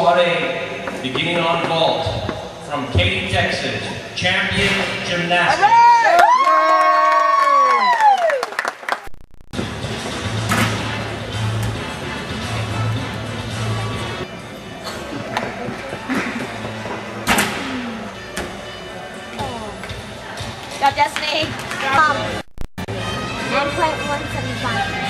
Quad A, beginning on vault, from Katy, Texas, champion gymnastics. Got Destiny. Um, 9.175.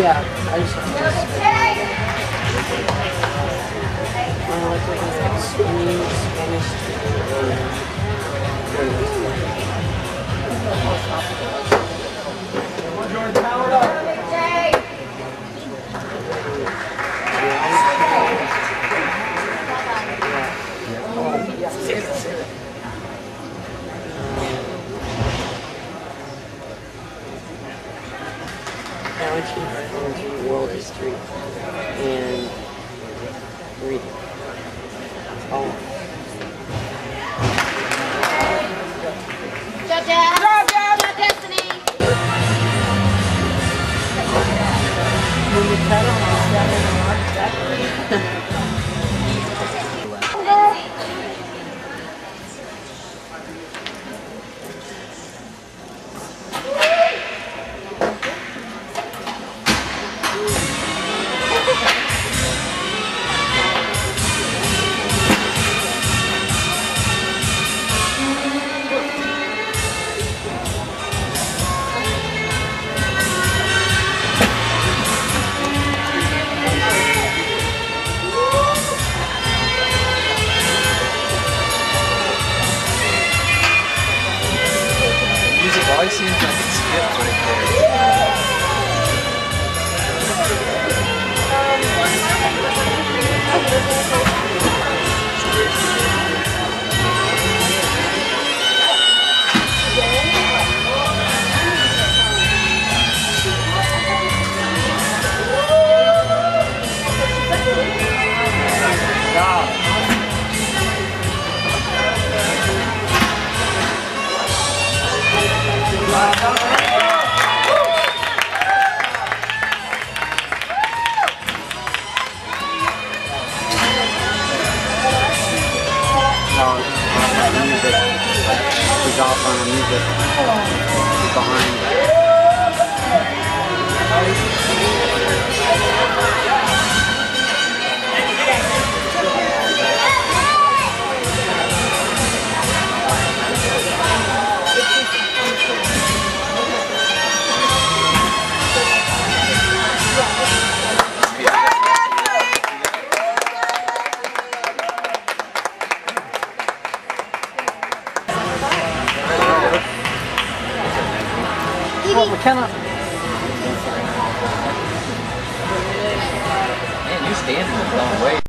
Yeah, I just want to I like Spanish, Spanish. Challenging Energy World History and reading. Oh, Job, Dad. Job, Dad. Job, Destiny. when you cut them, you stab 开心一下跟企业 He's off on the music. Behind. McKenna. Man, you standing in the wrong way.